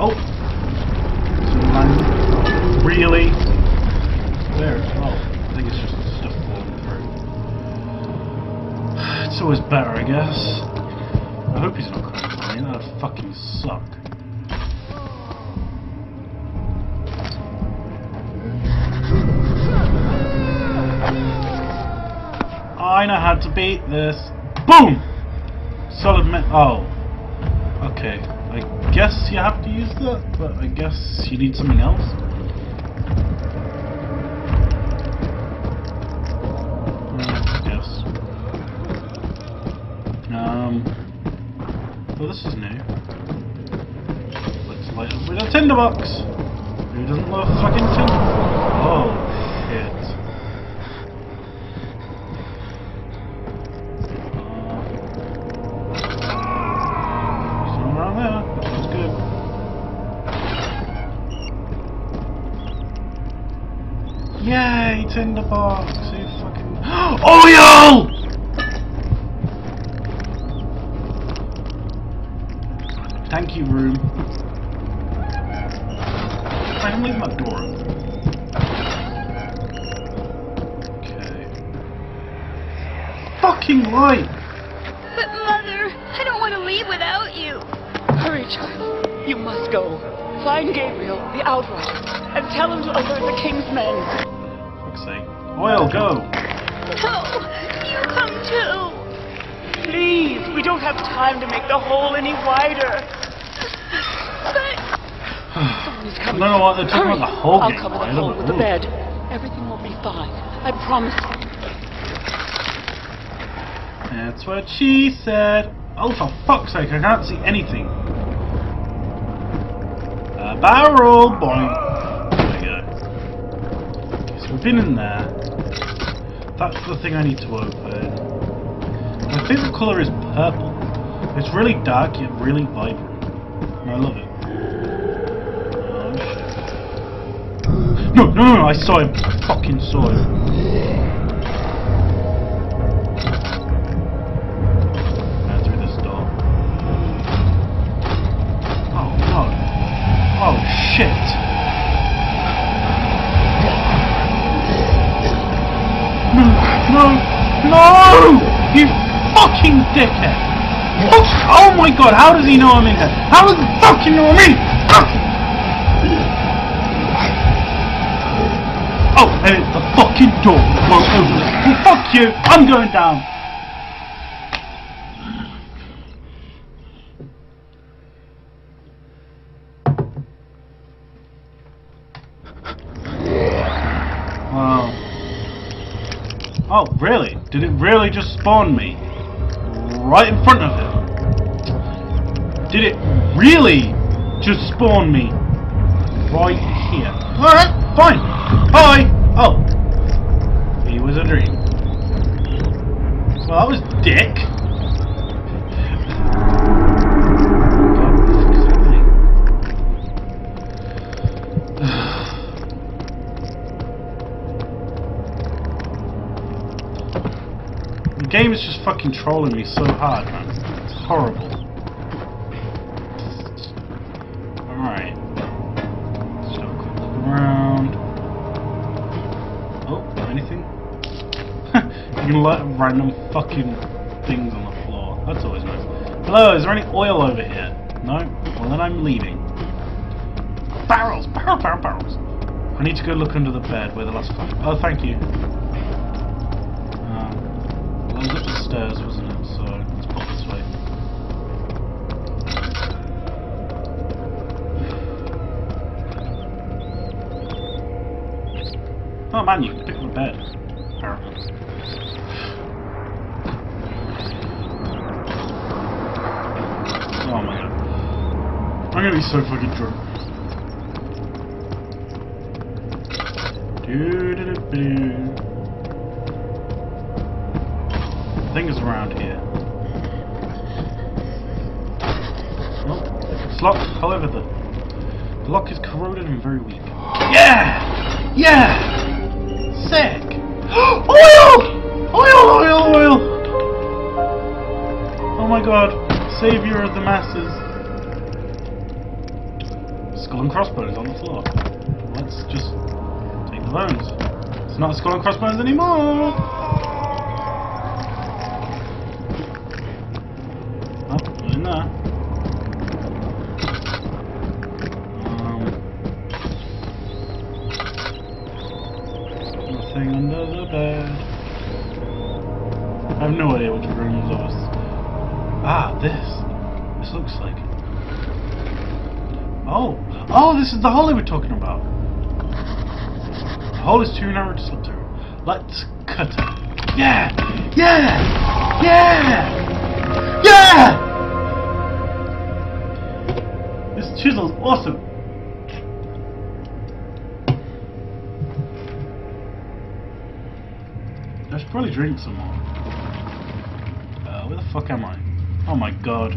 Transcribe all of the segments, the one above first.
Oh! Really? There. Oh, I think it's just stuff falling through. It's always better, I guess. I hope he's not me. That'd fucking suck. I know how to beat this. Boom! Solid me- Oh. Okay. I guess you have to use that, but I guess you need something else. Mm, yes. Um. Well, this is new. Let's light up with a tinderbox! Who doesn't love fucking tinder? Oh, tinderbox! You fucking. Oh, Oil! Thank you, room. I can leave my door open. Okay. Fucking light! But Mother, I don't want to leave without you. Hurry, child. You must go. Find Gabriel, the Outrider, and tell him to alert the King's men. Oil, go! No, you come too. Please, we don't have time to make the hole any wider. But coming. know what they're talking Hurry. about the hole I'll cover the hole with the bed. Everything will be fine. I promise you. That's what she said. Oh, for fuck's sake, I can't see anything. A barrel, boing. There we go. So we've been in there. That's the thing I need to open. I think the colour is purple. It's really dark yet really vibrant. And I love it. Oh. No, no, no, I saw him. I fucking saw him. No, no! You fucking dickhead! Oh, oh my god, how does he know I'm in here? How does he fucking know I'm in? Oh, it's the fucking door open. Oh, well, fuck you, I'm going down. Did it really just spawn me? Right in front of him? Did it really just spawn me? Right here. Alright, fine. Bye! Oh. He was a dream. Well, that was dick. God, what the fuck is happening? The game is just fucking trolling me so hard, man. It's horrible. Alright. So, look around. Oh, anything? you can let random fucking things on the floor. That's always nice. Hello, is there any oil over here? No? Well, then I'm leaving. Barrels! Barrel, barrel, barrels! I need to go look under the bed where the last... Oh, thank you. Um, well, it was up the stairs, wasn't it? So, let's pop this way. Oh man, you can pick up a bed. Apparently. Oh my god. I'm gonna be so fucking drunk. Doo-doo-doo-doo. I think it's around here. Oh, it's locked. However, the, the lock is corroded and very weak. Yeah! Yeah! Sick! oil! Oil, oil, oil! Oh my god. Savior of the masses. skull and crossbones on the floor. Let's just take the bones. It's not skull and crossbones anymore! This. This looks like. Oh, oh, this is the hole they were talking about. The hole is too narrow to slip through. Let's cut it. Yeah, yeah, yeah, yeah. This chisel's awesome. I should probably drink some more. Uh, where the fuck am I? Oh my god.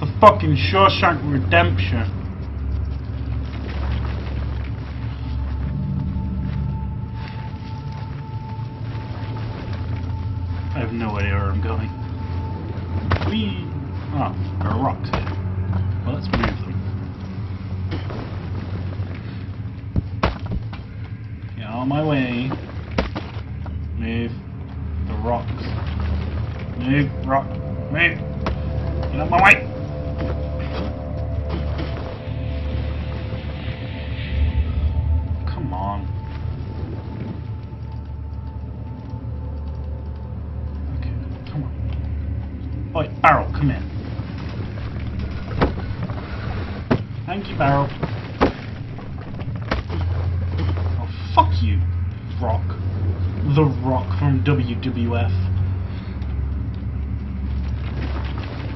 The fucking Shawshank Redemption. I have no idea where I'm going. We Oh, there are rocks here. Well, let's move them. Get of my way. Move the rocks. Move, rock. Move. Get out my way. Come on. Okay, come on. Oi, Barrel, come in. Thank you, Barrel. Oh, fuck you, Rock. The Rock from WWF.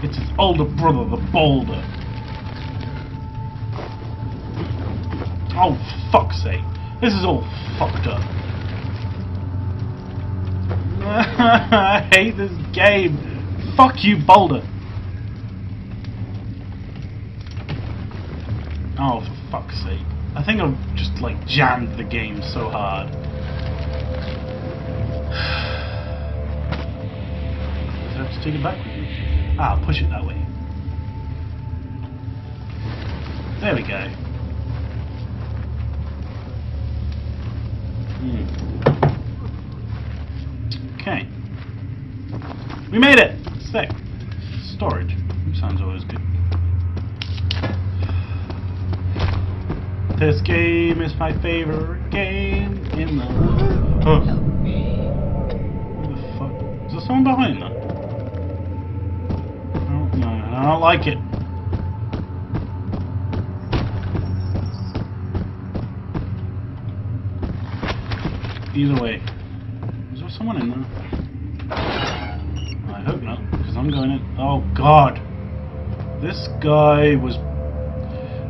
It's his older brother, the Boulder. Oh, fuck's sake. This is all fucked up. I hate this game. Fuck you, Boulder. Oh, for fuck's sake. I think I've just, like, jammed the game so hard. Do I have to take it back with me? Ah, push it that way. There we go. Hmm. Okay. We made it! Sick. Storage. Sounds always good. This game is my favorite game in the world. Who the fuck? Is there someone behind that? I don't like it. Either way. Is there someone in there? I hope not, because I'm going in. Oh god! This guy was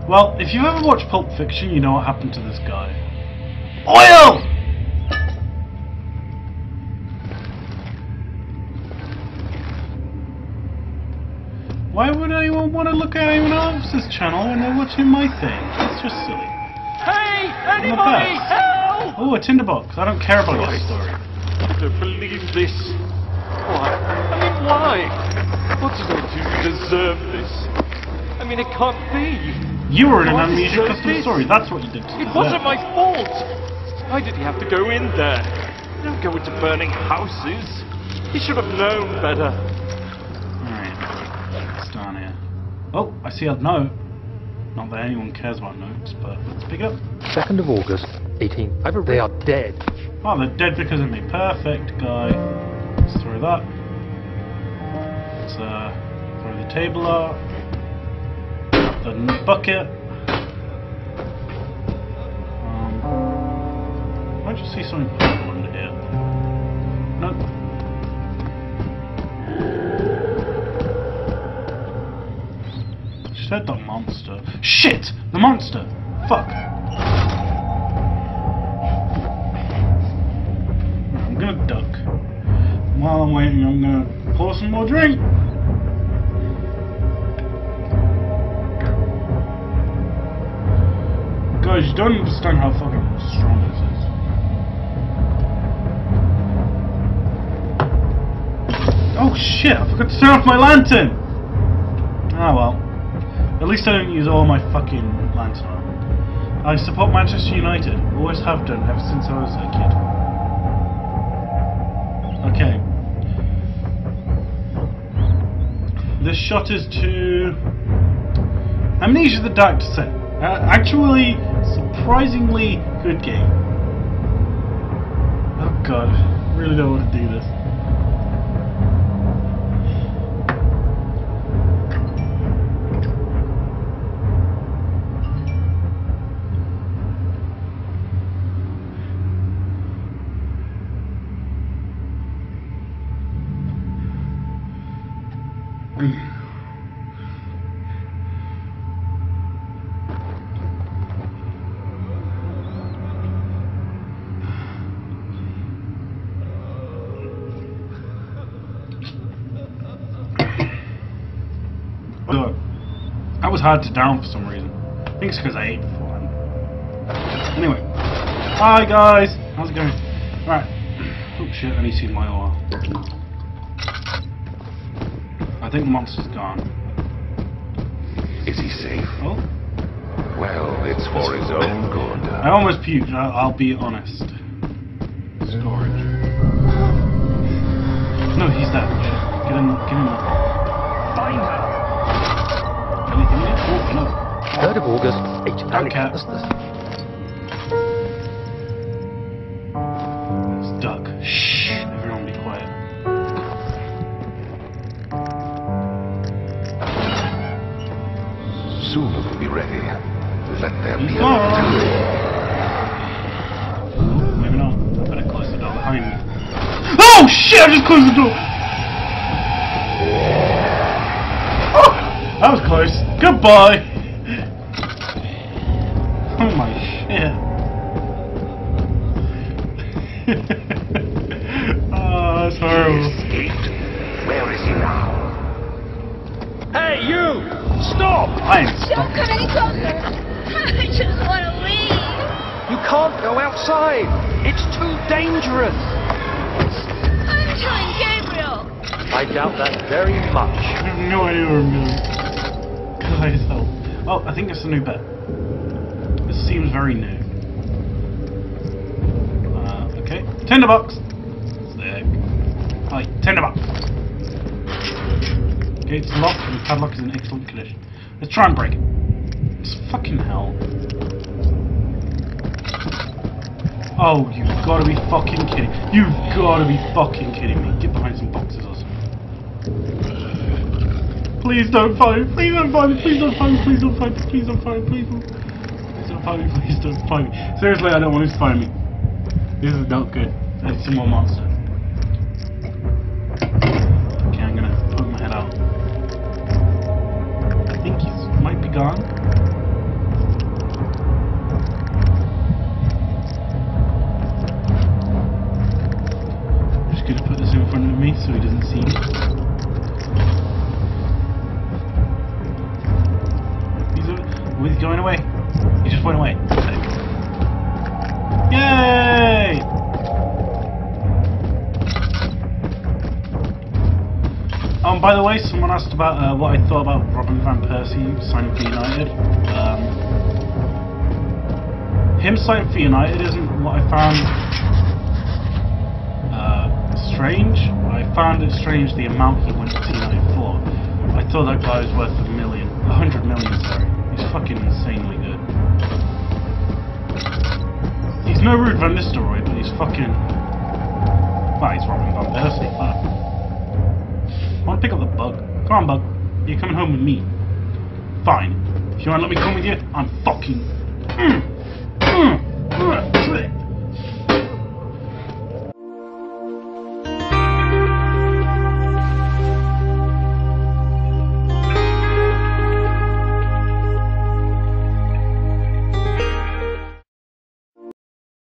well, if you ever watched Pulp Fiction, you know what happened to this guy. Oil! Why would anyone want to look at anyone else's channel when they're watching my thing? It's just silly. Hey, anybody, help! Oh, a tinderbox. I don't care about your story. I don't believe this. Why? I mean, why? What did I do to deserve this? I mean, it can't be. You were in an so custom this? story. That's what you did to It wasn't my fault. Why did he have to go in there? Don't go into burning houses. He should have known better. Oh, I see a note. Not that anyone cares about notes, but let's pick it up. 2nd of August, 18. I've they are dead. Oh, they're dead because of me. Perfect, guy. Let's throw that. Let's uh, throw the table out. The n- bucket. Um, I just see something purple under here. Nope. Said the monster. Shit! The monster! Fuck! I'm gonna duck. While I'm waiting, I'm gonna pour some more drink. Guys, you don't understand how fucking strong this is. Oh shit, I forgot to turn off my lantern! Ah well. At least I don't use all my fucking lantern armor. I support Manchester United. Always have done ever since I was a kid. Okay. This shot is to Amnesia the Dark Descent. Uh, actually, surprisingly good game. Oh god, I really don't want to do this. That was hard to down for some reason. I think it's because I ate before. Anyway. Hi guys! How's it going? Right. Oh shit, I need to see my oil. I think the monster's gone. Is he safe? Oh? Well, it's for his own good. I almost puked, I'll, I'll be honest. Storage. No, he's there. Get in, get in there. Find her! Anything in it? Oh, no. 3rd of August, 8 Alec. Okay. That's the- It's Doug. Shh. Everyone be quiet. Soon we'll be ready. Let there be He's a gone. Maybe not. I better close the door behind me. Oh shit! I just closed the door. Oh, that was close. Goodbye. Can't go outside! It's too dangerous! I'm telling Gabriel. I doubt that very much. I have no idea where I'm going. Guys, help. Oh, I think it's a new bit. This seems very new. Uh, okay. Tinderbox! Sick. Hi, tinderbox! Okay, it's locked and the padlock is in excellent condition. Let's try and break it. It's fucking Oh, you've gotta be fucking kidding. You've gotta be fucking kidding me. Get behind some boxes or something. Please don't find me. Please don't find me. Please don't find me. Please don't find me. Please don't find me. Please don't. Find me. Please don't find me. Seriously, I don't want him to find me. This is not good. I need some more monster. Okay, I'm gonna poke my head out. I think might be gone. Um, by the way, someone asked about uh, what I thought about Robin van Persie signing for United. Um, him signing for United isn't what I found uh, strange. I found it strange the amount he went to United for. I thought that guy was worth a million, a hundred million, sorry. He's fucking insanely good. He's no Ruud van Nistelrooy, but he's fucking... Well, he's Robin van Persie, but... I want to pick up the bug. Come on, bug. You're coming home with me. Fine. If you want to let me come with you, I'm fucking... Mm. Mm. Mm.